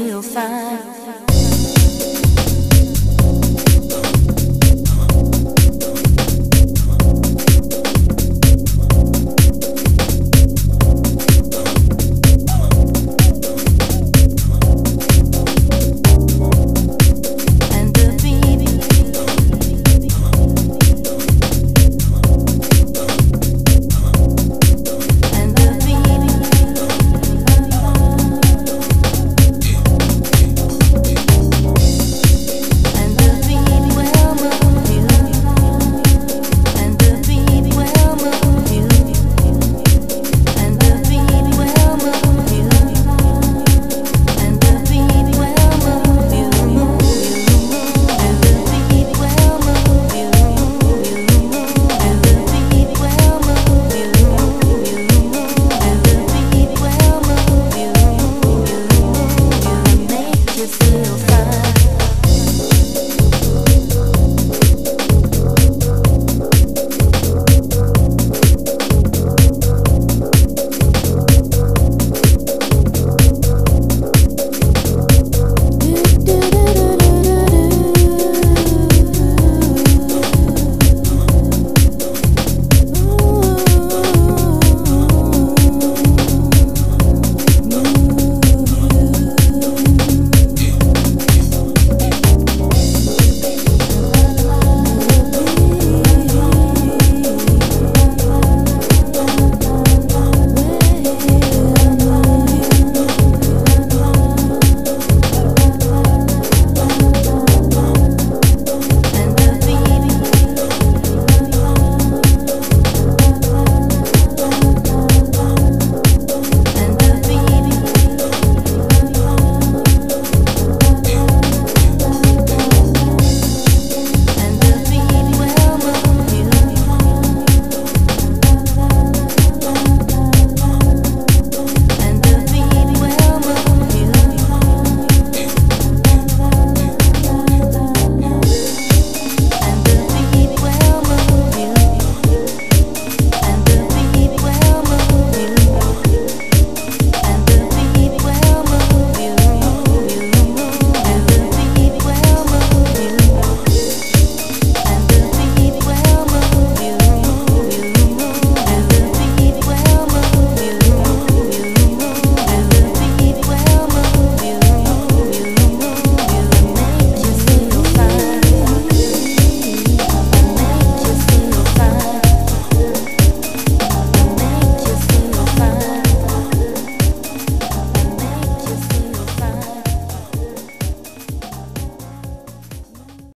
feel fine.